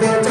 baby.